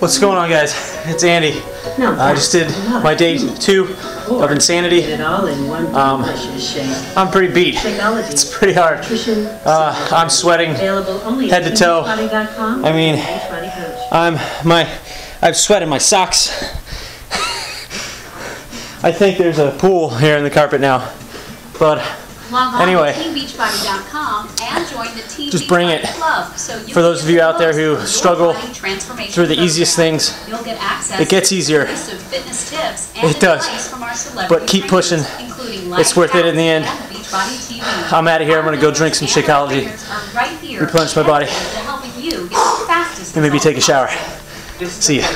What's going on, guys? It's Andy. No, I just did my day two of insanity. it all in one Um. I'm pretty beat. It's pretty hard. Uh, I'm sweating. head to toe. I mean- I'm my. I've sweated my socks. I think there's a pool here in the carpet now, but Log on Anyway. to teambeachbody.com and join the Team Just bring it. Club. So For those of you out there who struggle through the easiest program. things, You'll get access it gets easier. to a list of fitness tips It does. advice from our celebrity But keep pushing. It's worth it in the end. Life Hacks and Beachbody TV. I'm out of here. I'm gonna go drink some members and Shakeology, right replenish my body, dedicated to helping you get the and maybe take a shower. See ya.